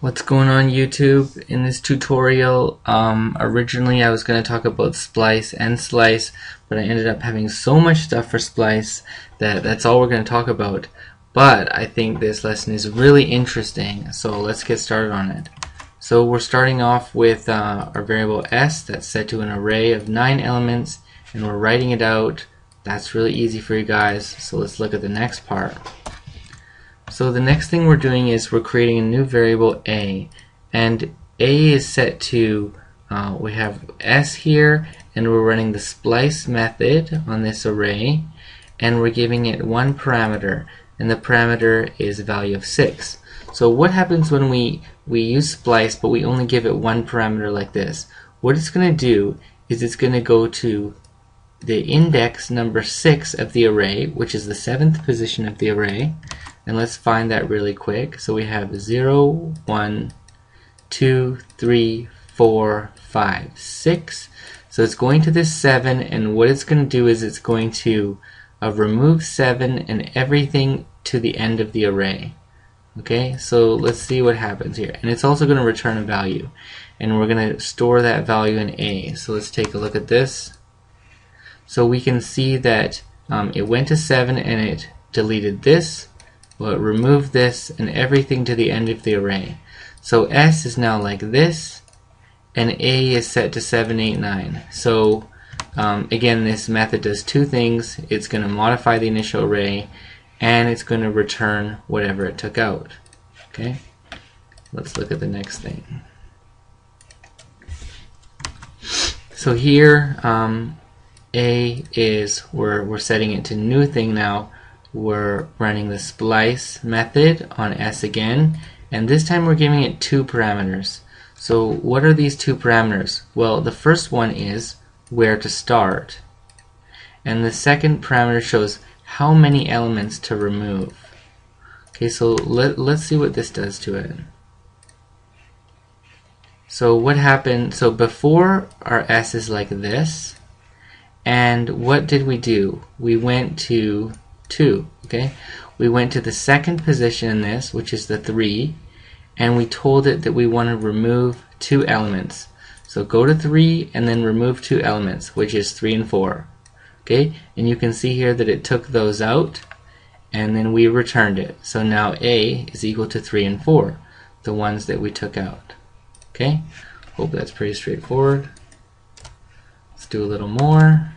What's going on YouTube? In this tutorial, um, originally I was going to talk about splice and slice, but I ended up having so much stuff for splice that that's all we're going to talk about. But I think this lesson is really interesting, so let's get started on it. So we're starting off with uh, our variable s that's set to an array of 9 elements, and we're writing it out. That's really easy for you guys, so let's look at the next part. So the next thing we're doing is we're creating a new variable a and a is set to uh, we have s here and we're running the splice method on this array and we're giving it one parameter and the parameter is a value of 6. So what happens when we, we use splice but we only give it one parameter like this? What it's going to do is it's going to go to the index number 6 of the array, which is the seventh position of the array, and let's find that really quick. So we have 0, 1, 2, 3, 4, 5, 6. So it's going to this 7 and what it's going to do is it's going to uh, remove 7 and everything to the end of the array. Okay, so let's see what happens here. And it's also going to return a value. And we're going to store that value in A. So let's take a look at this. So we can see that um, it went to 7 and it deleted this well, remove this and everything to the end of the array. So S is now like this, and A is set to 789. So um, again, this method does two things. It's going to modify the initial array, and it's going to return whatever it took out. Okay, let's look at the next thing. So here, um, A is we're we're setting it to new thing now we're running the splice method on S again and this time we're giving it two parameters. So what are these two parameters? Well the first one is where to start and the second parameter shows how many elements to remove. Okay so let, let's see what this does to it. So what happened, so before our S is like this and what did we do? We went to 2. Okay, we went to the second position in this, which is the 3, and we told it that we want to remove two elements. So go to 3 and then remove two elements, which is 3 and 4. Okay, and you can see here that it took those out and then we returned it. So now A is equal to 3 and 4, the ones that we took out. Okay, hope that's pretty straightforward. Let's do a little more.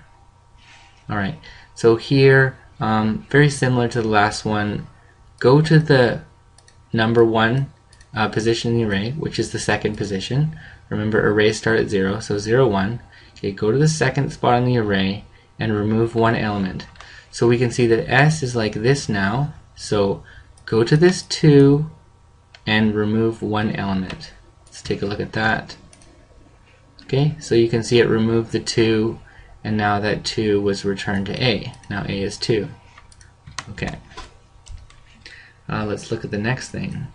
Alright, so here um, very similar to the last one, go to the number one uh, position in the array, which is the second position. Remember, arrays start at 0, so 0, 1. Okay, go to the second spot in the array and remove one element. So we can see that S is like this now. So go to this 2 and remove one element. Let's take a look at that. Okay, so you can see it removed the 2 and now that 2 was returned to A. Now A is 2. Okay. Uh, let's look at the next thing.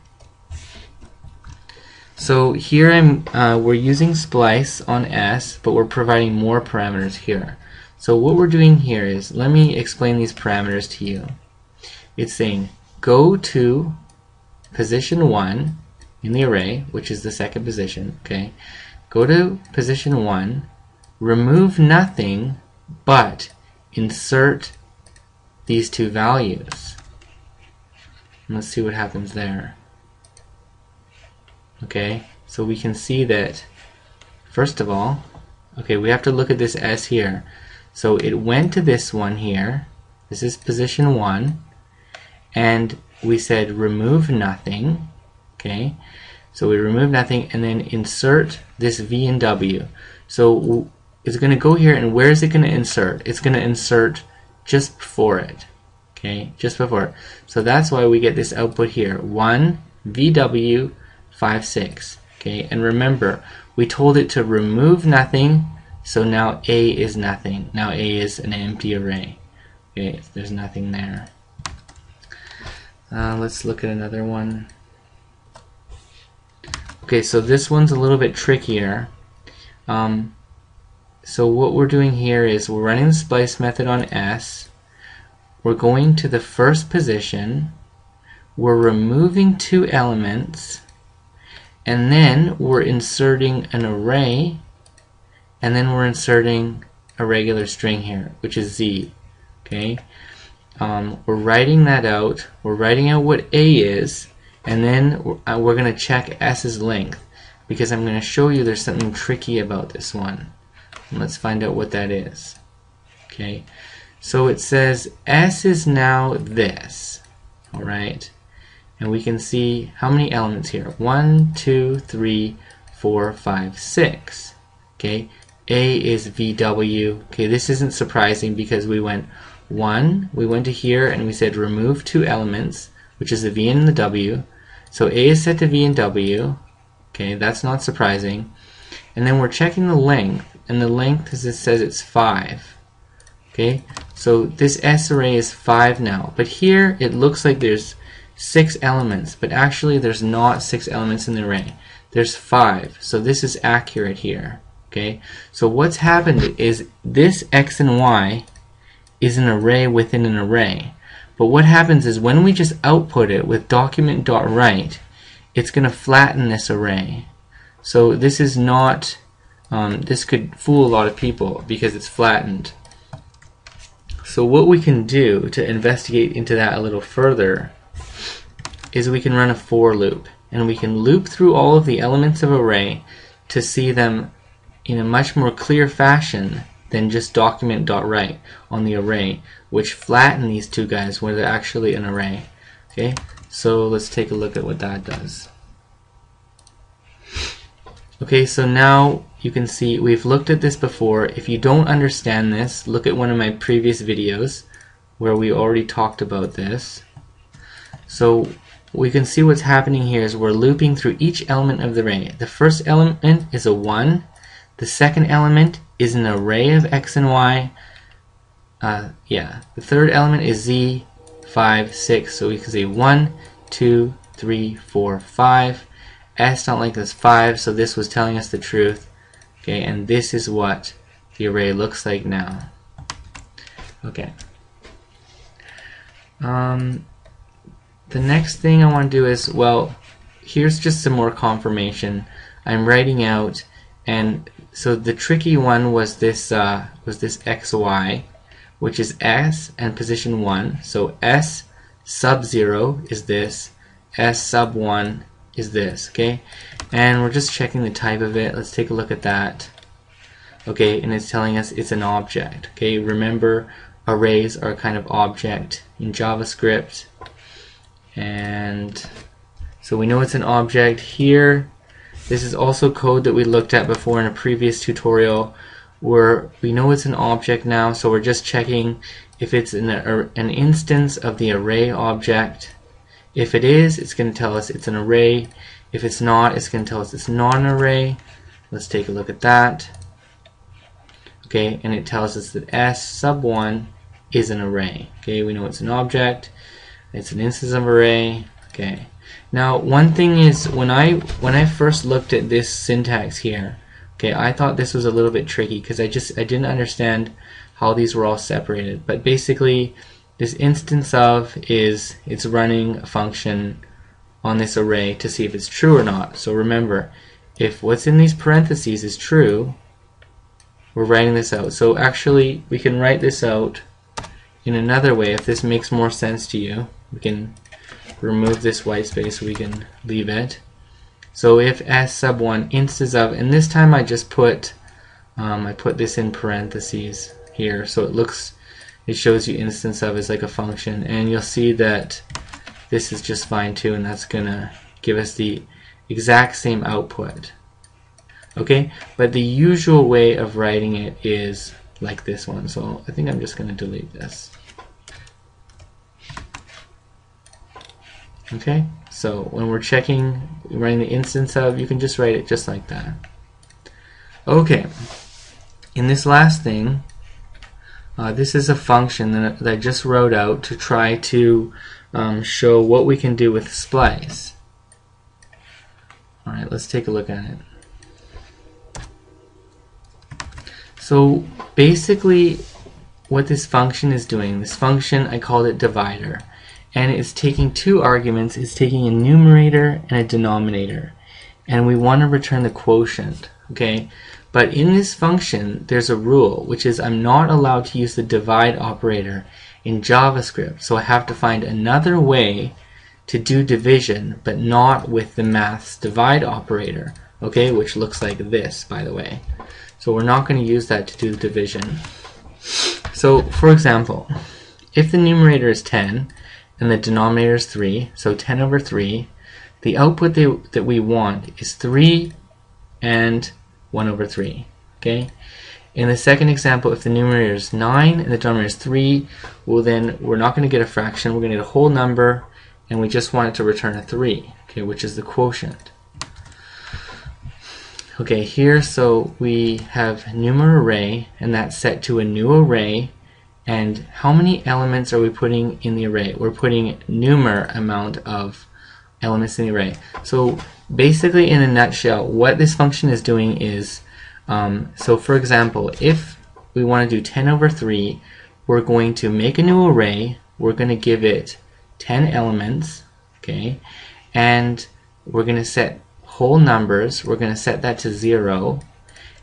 So here I'm, uh, we're using splice on S, but we're providing more parameters here. So what we're doing here is, let me explain these parameters to you. It's saying go to position 1 in the array, which is the second position, okay? Go to position 1 remove nothing but insert these two values. And let's see what happens there. Okay, so we can see that first of all, okay, we have to look at this S here. So it went to this one here. This is position 1. And we said remove nothing. Okay, so we remove nothing and then insert this V and W. So is going to go here and where is it going to insert? It's going to insert just before it. Okay, just before. So that's why we get this output here. 1 VW 56. Okay, and remember, we told it to remove nothing, so now A is nothing. Now A is an empty array. Okay, there's nothing there. Uh, let's look at another one. Okay, so this one's a little bit trickier. Um, so what we're doing here is we're running the splice method on S. We're going to the first position. We're removing two elements. and then we're inserting an array. And then we're inserting a regular string here which is z. Okay? Um, we're writing that out. We're writing out what a is. And then we're, uh, we're going to check s's length. Because I'm going to show you there's something tricky about this one let's find out what that is okay so it says s is now this alright and we can see how many elements here. One, two, three, four, five, six. Okay, A is VW. Okay, this isn't surprising because we went one, we went to here and we said remove two elements, which is the V and the W. So A is set to V and W. Okay, that's not surprising. And then we're checking the length, and the length as it says it's five. Okay, so this S array is five now, but here it looks like there's six elements, but actually there's not six elements in the array. There's five, so this is accurate here. Okay, so what's happened is this x and y is an array within an array. But what happens is when we just output it with document.write, it's going to flatten this array. So this is not, um, this could fool a lot of people because it's flattened. So what we can do to investigate into that a little further is we can run a for loop and we can loop through all of the elements of array to see them in a much more clear fashion than just document.write on the array which flatten these two guys when they're actually an array okay so let's take a look at what that does okay so now you can see we've looked at this before if you don't understand this look at one of my previous videos where we already talked about this so we can see what's happening here is we're looping through each element of the array. The first element is a 1. The second element is an array of x and y. Uh, yeah, the third element is z, 5, 6. So we can say 1, 2, 3, 4, 5. S not like this 5, so this was telling us the truth. Okay, and this is what the array looks like now. Okay. Um, the next thing I want to do is, well, here's just some more confirmation. I'm writing out, and so the tricky one was this uh, was this xy, which is s and position one. So s sub zero is this, s sub one is this. Okay, and we're just checking the type of it. Let's take a look at that. Okay, and it's telling us it's an object. Okay, remember arrays are a kind of object in JavaScript and so we know it's an object here this is also code that we looked at before in a previous tutorial where we know it's an object now so we're just checking if it's an, an instance of the array object if it is it's going to tell us it's an array if it's not it's going to tell us it's not an array let's take a look at that okay and it tells us that s sub 1 is an array okay we know it's an object it's an instance of array. Okay. Now, one thing is when I when I first looked at this syntax here, okay, I thought this was a little bit tricky because I just I didn't understand how these were all separated. But basically, this instance of is it's running a function on this array to see if it's true or not. So remember, if what's in these parentheses is true, we're writing this out. So actually, we can write this out in another way if this makes more sense to you we can remove this white space we can leave it so if s sub 1 instance of and this time I just put um, I put this in parentheses here so it looks it shows you instance of as like a function and you'll see that this is just fine too and that's gonna give us the exact same output. Okay? But the usual way of writing it is like this one so I think I'm just gonna delete this. Okay, so when we're checking, running the instance of, you can just write it just like that. Okay, in this last thing, uh, this is a function that, I just wrote out to try to um, show what we can do with splice. Alright, let's take a look at it. So basically what this function is doing, this function I called it divider and it's taking two arguments. It's taking a numerator and a denominator. and we want to return the quotient, okay? But in this function, there's a rule, which is I'm not allowed to use the divide operator in JavaScript. So I have to find another way to do division, but not with the maths divide operator, okay, which looks like this, by the way. So we're not going to use that to do division. So, for example, if the numerator is 10 and the denominator is 3, so 10 over 3, the output that we want is 3 and 1 over 3. Okay. In the second example, if the numerator is 9 and the denominator is 3, well then we're not going to get a fraction, we're going to get a whole number, and we just want it to return a 3, okay, which is the quotient. Okay, here so we have numer array, and that's set to a new array, and how many elements are we putting in the array? We're putting numer amount of elements in the array. So basically in a nutshell, what this function is doing is, um, so for example, if we want to do 10 over 3, we're going to make a new array, we're going to give it 10 elements, okay, and we're going to set whole numbers, we're going to set that to 0,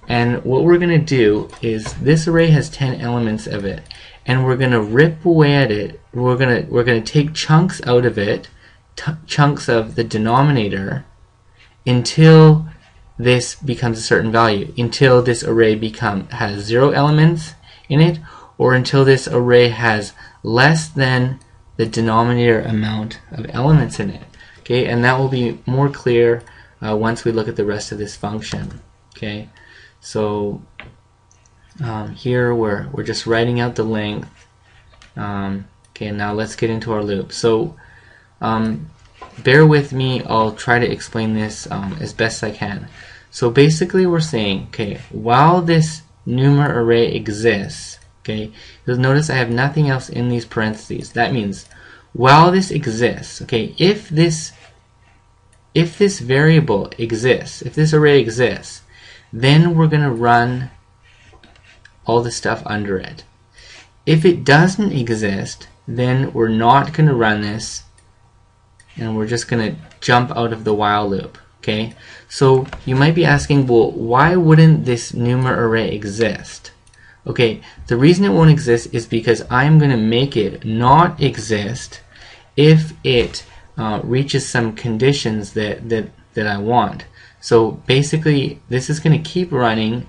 and what we're going to do is this array has 10 elements of it, and we're going to rip away at it, we're going to, we're going to take chunks out of it, chunks of the denominator until this becomes a certain value, until this array become has zero elements in it, or until this array has less than the denominator amount of elements in it. Okay, and that will be more clear uh, once we look at the rest of this function. Okay, so um, here we're we're just writing out the length. Um, okay, now let's get into our loop. So um, bear with me, I'll try to explain this um, as best I can. So basically we're saying, okay, while this numer array exists, okay, you'll notice I have nothing else in these parentheses. That means while this exists, okay, if this if this variable exists, if this array exists, then we're going to run all the stuff under it. If it doesn't exist, then we're not going to run this and we're just going to jump out of the while loop. Okay, so you might be asking, well, why wouldn't this numer array exist? Okay, the reason it won't exist is because I'm going to make it not exist if it uh, reaches some conditions that, that, that I want. So basically, this is going to keep running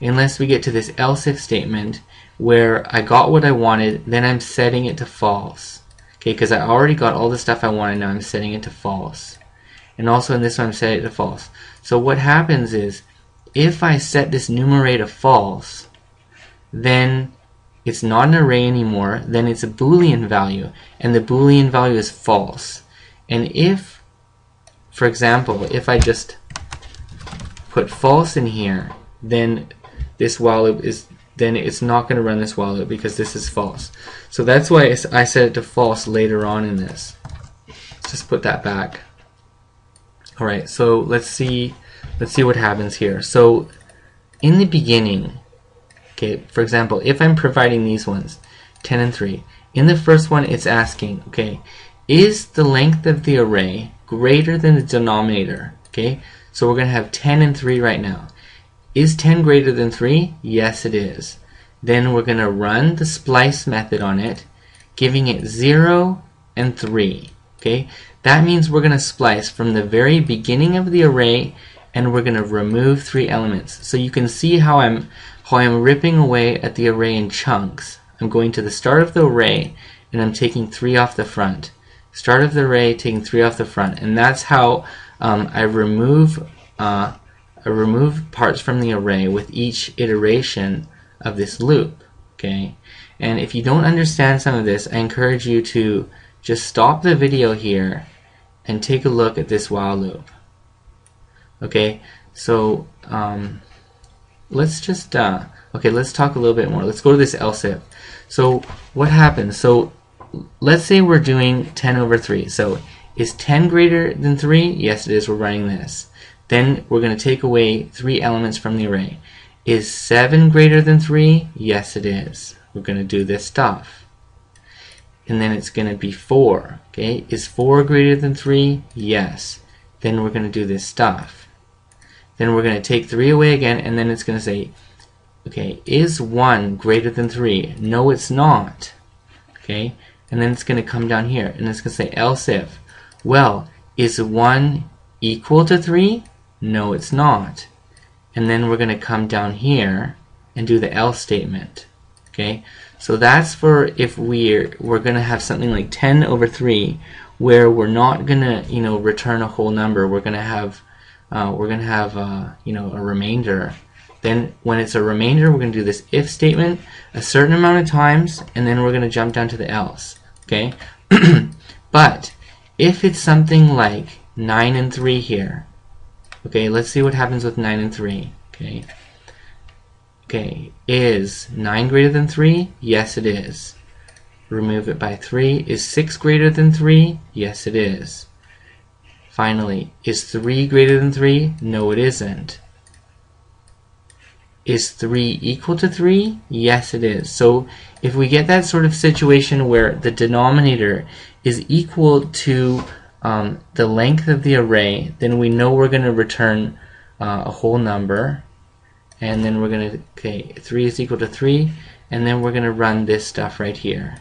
unless we get to this else if statement where I got what I wanted, then I'm setting it to false. Okay, because I already got all the stuff I want wanted, now I'm setting it to false. And also in this one, I'm setting it to false. So what happens is, if I set this numerator false, then it's not an array anymore, then it's a boolean value, and the boolean value is false. And if, for example, if I just put false in here, then this while loop is then it's not going to run this while loop because this is false. So that's why I set it to false later on in this. Let's just put that back. Alright, so let's see let's see what happens here. So in the beginning, okay, for example, if I'm providing these ones, 10 and 3, in the first one it's asking, okay, is the length of the array greater than the denominator? Okay, so we're going to have 10 and 3 right now. Is 10 greater than 3? Yes, it is. Then we're going to run the splice method on it, giving it 0 and 3. Okay, That means we're going to splice from the very beginning of the array and we're going to remove three elements. So you can see how I'm, how I'm ripping away at the array in chunks. I'm going to the start of the array and I'm taking 3 off the front. Start of the array, taking 3 off the front. And that's how um, I remove uh, remove parts from the array with each iteration of this loop. Okay, and if you don't understand some of this, I encourage you to just stop the video here and take a look at this while loop. Okay, so um, let's just uh, okay, let's talk a little bit more. Let's go to this else if. So what happens? So let's say we're doing 10 over 3. So is 10 greater than 3? Yes, it is. We're running this. Then we're going to take away three elements from the array. Is 7 greater than 3? Yes, it is. We're going to do this stuff. And then it's going to be 4. Okay, Is 4 greater than 3? Yes. then we're going to do this stuff. Then we're going to take 3 away again, and then it's going to say, okay, is 1 greater than 3? No, it's not. Okay, and then it's going to come down here, and it's going to say else if. Well, is 1 equal to 3? No, it's not. And then we're going to come down here and do the else statement. Okay, so that's for if we're we're going to have something like 10 over 3, where we're not going to you know return a whole number. We're going to have uh, we're going to have uh, you know a remainder. Then when it's a remainder, we're going to do this if statement a certain amount of times, and then we're going to jump down to the else. Okay, but if it's something like 9 and 3 here, okay, let's see what happens with 9 and 3. Okay, okay, is 9 greater than 3? Yes, it is. Remove it by 3. Is 6 greater than 3? Yes, it is. Finally, is 3 greater than 3? No, it isn't. Is 3 equal to 3? Yes, it is. So if we get that sort of situation where the denominator is equal to um, the length of the array, then we know we're going to return uh, a whole number. And then we're going to, okay, 3 is equal to 3. And then we're going to run this stuff right here.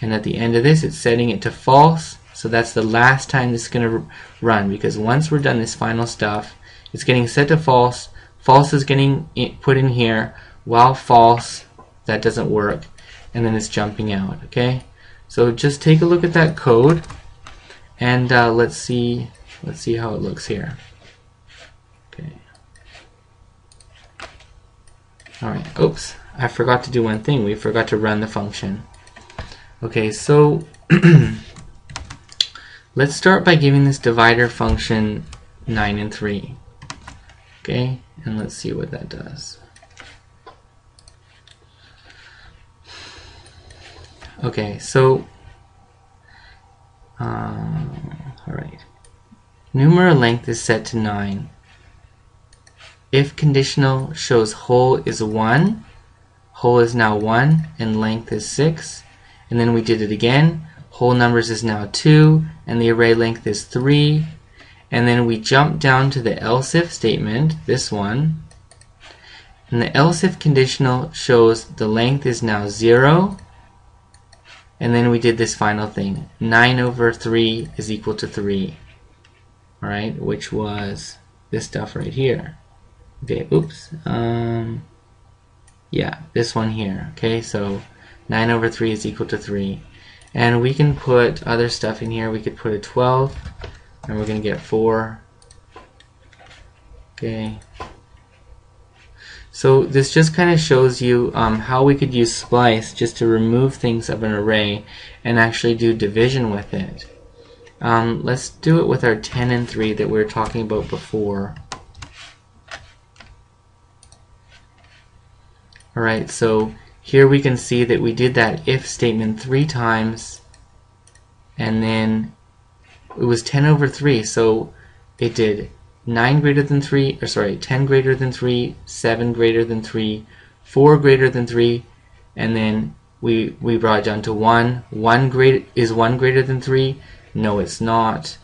And at the end of this, it's setting it to false. So that's the last time this is going to run. Because once we're done this final stuff, it's getting set to false. False is getting put in here. While false, that doesn't work. And then it's jumping out. Okay. So just take a look at that code. And uh, let's see. Let's see how it looks here. Okay. All right. Oops. I forgot to do one thing. We forgot to run the function. Okay, so let's start by giving this divider function 9 and 3. Okay, and let's see what that does. Okay, so, um, alright. Numeral length is set to 9. If conditional shows whole is 1, whole is now 1, and length is 6, and then we did it again. Whole numbers is now 2, and the array length is 3. And then we jump down to the else if statement, this one. And the else if conditional shows the length is now 0. And then we did this final thing. 9 over 3 is equal to 3. Alright, which was this stuff right here. Okay, oops. Um, yeah, this one here. Okay, so 9 over 3 is equal to 3. And we can put other stuff in here. We could put a 12, and we're going to get 4. Okay. So this just kind of shows you um, how we could use splice just to remove things of an array and actually do division with it. Um, let's do it with our 10 and 3 that we were talking about before. Alright, so here we can see that we did that if statement three times and then it was 10 over 3 so it did 9 greater than 3 or sorry 10 greater than 3 7 greater than 3 4 greater than 3 and then we we brought it down to 1 1 great is 1 greater than 3 no it's not.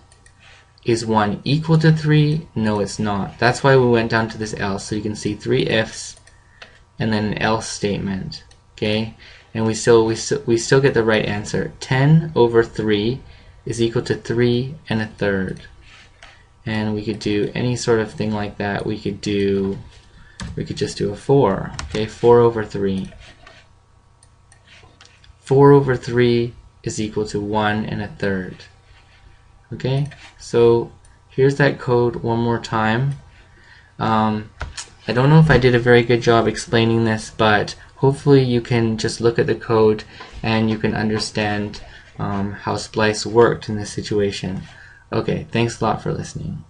Is 1 equal to 3 no it's not. That's why we went down to this else so you can see three ifs and then an else statement okay? And we still we still we still get the right answer. 10 over 3 is equal to 3 and a third and we could do any sort of thing like that. We could do we could just do a 4 okay? 4 over 3 4 over 3 is equal to 1 and a third okay? So here's that code one more time. Um, I don't know if I did a very good job explaining this but hopefully you can just look at the code and you can understand um, how Splice worked in this situation. Okay, thanks a lot for listening.